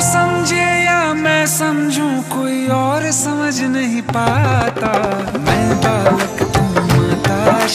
समझे या मैं समझूं कोई और समझ नहीं पाता। मैं बालक तू माता